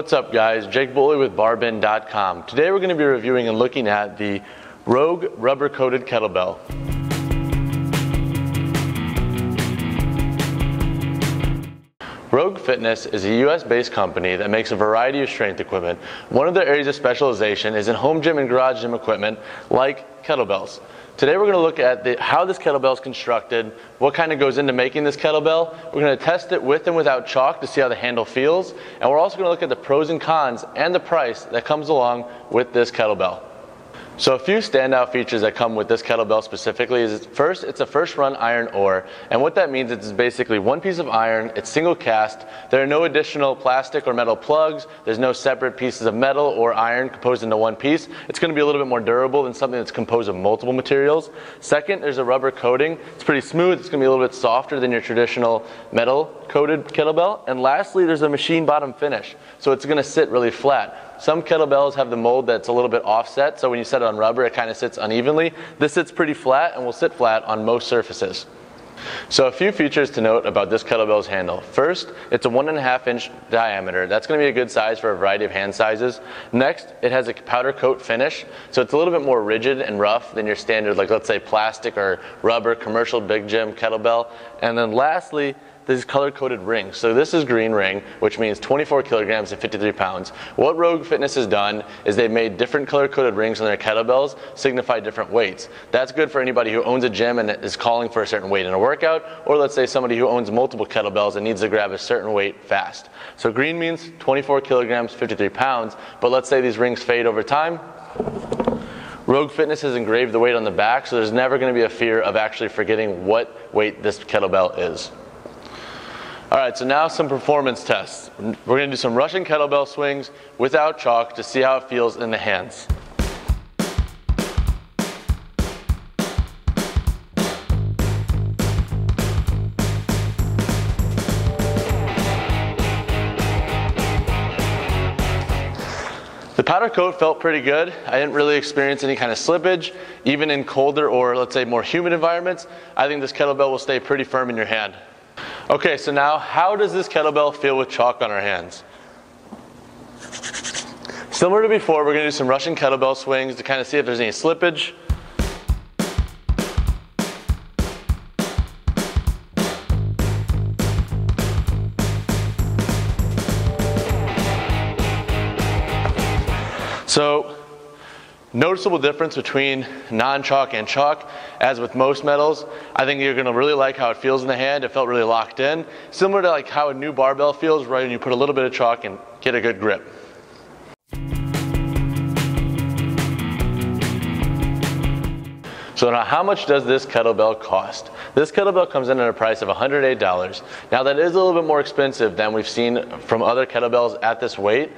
What's up guys, Jake Boly with BarBend.com. Today we're going to be reviewing and looking at the Rogue rubber coated kettlebell. Fitness is a US based company that makes a variety of strength equipment. One of their areas of specialization is in home gym and garage gym equipment like kettlebells. Today we're going to look at the, how this kettlebell is constructed, what kind of goes into making this kettlebell. We're going to test it with and without chalk to see how the handle feels, and we're also going to look at the pros and cons and the price that comes along with this kettlebell. So a few standout features that come with this kettlebell specifically is first, it's a first run iron ore. And what that means is it's basically one piece of iron, it's single cast. There are no additional plastic or metal plugs. There's no separate pieces of metal or iron composed into one piece. It's gonna be a little bit more durable than something that's composed of multiple materials. Second, there's a rubber coating. It's pretty smooth. It's gonna be a little bit softer than your traditional metal coated kettlebell. And lastly, there's a machine bottom finish. So it's gonna sit really flat. Some kettlebells have the mold that's a little bit offset, so when you set it on rubber, it kind of sits unevenly. This sits pretty flat and will sit flat on most surfaces. So a few features to note about this kettlebell's handle. First, it's a one and a half inch diameter. That's going to be a good size for a variety of hand sizes. Next, it has a powder coat finish, so it's a little bit more rigid and rough than your standard, like let's say plastic or rubber commercial big gym kettlebell. And then lastly, these color coded rings. So this is green ring, which means 24 kilograms and 53 pounds. What Rogue Fitness has done is they've made different color coded rings on their kettlebells signify different weights. That's good for anybody who owns a gym and is calling for a certain weight in a workout, or let's say somebody who owns multiple kettlebells and needs to grab a certain weight fast. So green means 24 kilograms, 53 pounds, but let's say these rings fade over time. Rogue Fitness has engraved the weight on the back, so there's never going to be a fear of actually forgetting what weight this kettlebell is. All right, so now some performance tests. We're going to do some Russian kettlebell swings without chalk to see how it feels in the hands. The powder coat felt pretty good. I didn't really experience any kind of slippage. Even in colder or let's say more humid environments, I think this kettlebell will stay pretty firm in your hand. Okay, so now how does this kettlebell feel with chalk on our hands? Similar to before, we're going to do some Russian kettlebell swings to kind of see if there's any slippage. So Noticeable difference between non-chalk and chalk. As with most metals, I think you're gonna really like how it feels in the hand. It felt really locked in. Similar to like how a new barbell feels right when you put a little bit of chalk and get a good grip. So now how much does this kettlebell cost? This kettlebell comes in at a price of $108. Now that is a little bit more expensive than we've seen from other kettlebells at this weight,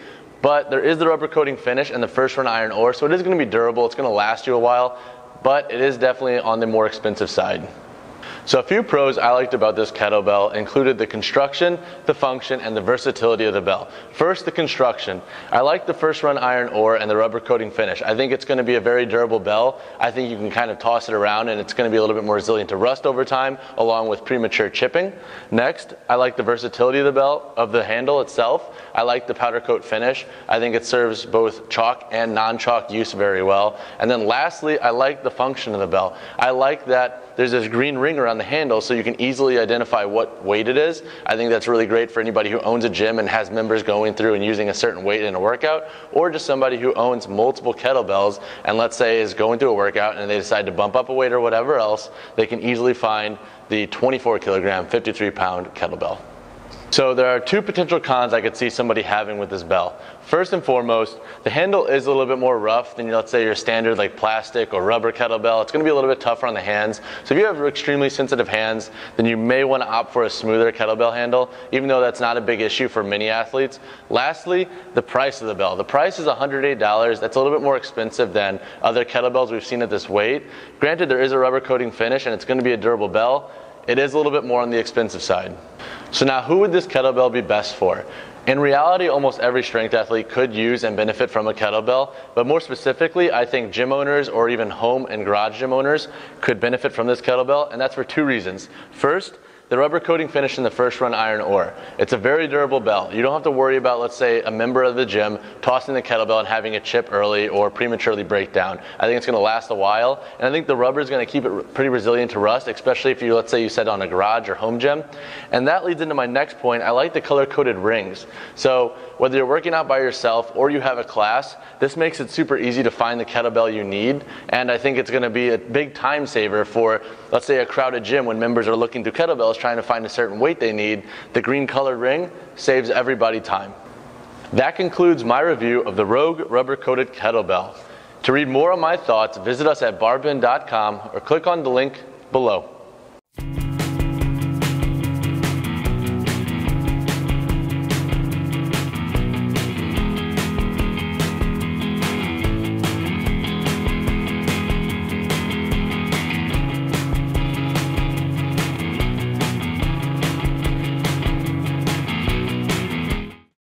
but there is the rubber coating finish and the first run iron ore, so it is going to be durable. It's going to last you a while, but it is definitely on the more expensive side. So a few pros I liked about this kettlebell included the construction, the function, and the versatility of the bell. First, the construction. I like the first run iron ore and the rubber coating finish. I think it's going to be a very durable bell. I think you can kind of toss it around and it's going to be a little bit more resilient to rust over time along with premature chipping. Next, I like the versatility of the bell, of the handle itself. I like the powder coat finish. I think it serves both chalk and non-chalk use very well. And then lastly, I like the function of the bell. I like that there's this green ring around the handle so you can easily identify what weight it is. I think that's really great for anybody who owns a gym and has members going through and using a certain weight in a workout, or just somebody who owns multiple kettlebells and let's say is going through a workout and they decide to bump up a weight or whatever else, they can easily find the 24 kilogram, 53 pound kettlebell. So there are two potential cons I could see somebody having with this bell. First and foremost, the handle is a little bit more rough than let's say your standard like plastic or rubber kettlebell. It's going to be a little bit tougher on the hands. So if you have extremely sensitive hands, then you may want to opt for a smoother kettlebell handle, even though that's not a big issue for many athletes. Lastly, the price of the bell. The price is $108. That's a little bit more expensive than other kettlebells we've seen at this weight. Granted, there is a rubber coating finish and it's going to be a durable bell. It is a little bit more on the expensive side. So now who would this kettlebell be best for? In reality, almost every strength athlete could use and benefit from a kettlebell, but more specifically, I think gym owners or even home and garage gym owners could benefit from this kettlebell, and that's for two reasons. First, the rubber coating finish in the first run iron ore. It's a very durable bell. You don't have to worry about, let's say, a member of the gym tossing the kettlebell and having it chip early or prematurely break down. I think it's going to last a while, and I think the rubber is going to keep it pretty resilient to rust, especially if you, let's say, you set on a garage or home gym. And that leads into my next point. I like the color coded rings. So whether you're working out by yourself or you have a class, this makes it super easy to find the kettlebell you need. And I think it's going to be a big time saver for, let's say, a crowded gym when members are looking through kettlebells trying to find a certain weight they need. The green colored ring saves everybody time. That concludes my review of the Rogue rubber coated kettlebell. To read more on my thoughts, visit us at barbend.com or click on the link below.